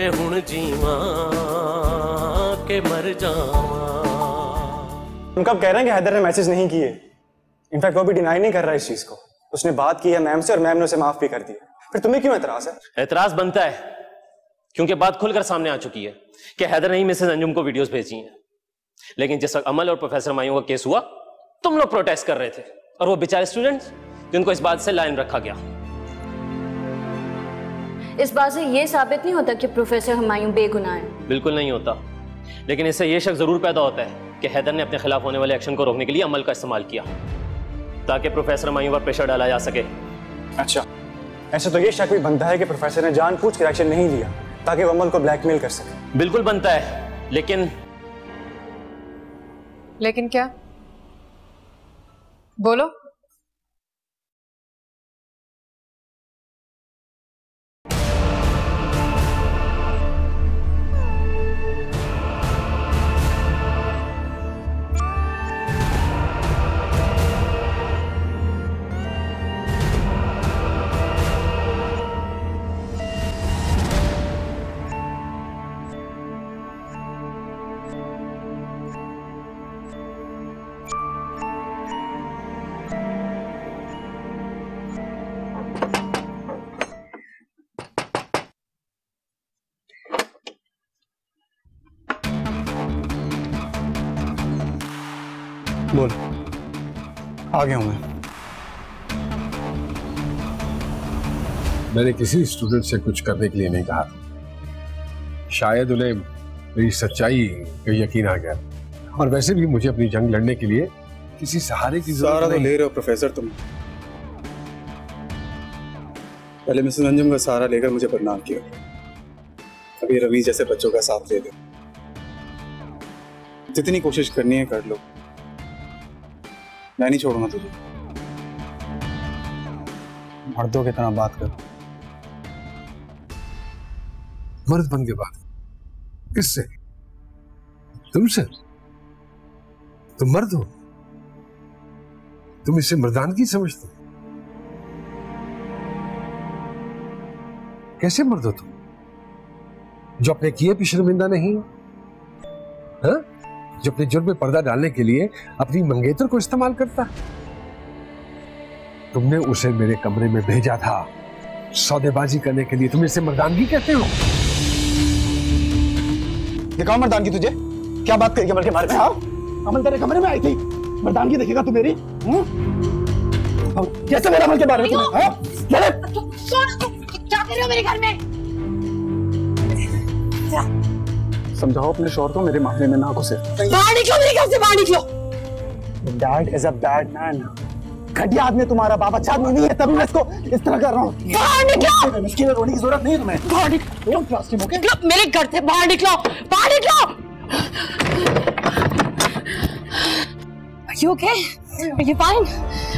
मैं हुण जीवा के मर जावा तुम कब कह रहे हैं कि हैदर ने मैसेज नहीं किए। इनफैक्ट वो भी डिनाई नहीं कर रहा इस चीज़ को। उसने बात की है मैम से और मैम ने उसे माफ़ भी कर दिया। फिर तुम्हें क्यों एतराज़ है? एतराज़ बनता है क्योंकि बात खुलकर सामने आ चुकी है कि हैदर ने ही मिसेज अंजुम को वीडियोस भेजी हैं। लेकिन जिस वक्त अमल और प्रोफेसर मायूं का केस हुआ तुम लोग प्रोटेस्ट कर रहे थे। और वो बेचारे स्टूडेंट्स जिनको इस बात से लाइन रखा गया। इस बात से ये साबित नहीं होता कि प्रोफेसर हुमायूं बेगुनाह है। बिल्कुल नहीं होता। लेकिन इससे यह शक ज़रूर पैदा होता है कि हैदर ने अपने खिलाफ होने वाले एक्शन को रोकने के लिए अमल का इस्तेमाल किया ताकि प्रोफेसर मायूं पर प्रेशर डाला जा सके। अच्छा ऐसे तो ये शक भी बनता है कि प्रोफेसर ने जानबूझ कर एक्शन नहीं लिया ताकि वो अमल को ब्लैकमेल कर सके। बिल्कुल बनता है लेकिन लेकिन क्या? बोलो। बोल। आ गया हूँ मैं। मैंने किसी स्टूडेंट से कुछ करने के लिए नहीं कहा शायद उन्हें मेरी सच्चाई पे यकीन आ गया। और वैसे भी मुझे अपनी जंग लड़ने के लिए किसी सहारे की ज़रूरत तो नहीं। ले रहे हो प्रोफेसर तुम। पहले मिसेस अंजुम का सहारा लेकर मुझे बदनाम किया। अभी रवि जैसे बच्चों का साथ ले दो। जितनी कोशिश करनी है कर लो। मैं नहीं छोड़ूँगा तुझे। मर्दों की तरह बात कर। मर्द बन के बात किससे? तुमसे? तुम मर्द हो। तुम इसे मर्दानगी समझते हो? कैसे मर्द हो तुम? जो अपने किए भी शर्मिंदा नहीं हो? जो अपने जुर्म में पर्दा डालने के लिए अपनी मंगेतर को इस्तेमाल करता। तुमने उसे मेरे कमरे में भेजा था। सौदेबाजी करने के लिए तुम इसे मर्दानगी कहते हो। दिखाओ मर्दानगी तुझे? क्या बात करेगी अमल के बारे में? हाँ? अमल तेरे कमरे में आई थी। मर्दानगी देखेगा तू मेरी। हम्म? कैसे मेरे अमल के बारे में हाँ? क्या कर रहे हो मेरे घर में? समझाओ अपने शोर को मेरे मामले में ना घुसे बाहर निकलो मेरे घर से बाहर निकलो dad is a bad man घटिया आदमी तुम्हारा बाप अच्छा आदमी नहीं है तभी मैं इसको इस तरह कर रहा हूँ बाहर निकलो इसकी रोने की ज़रूरत नहीं तुम्हें बाहर निकलो him, okay? निकलो मेरे घर से बाहर निकलो बाहर निकलो Are you okay? Are you? Are you fine?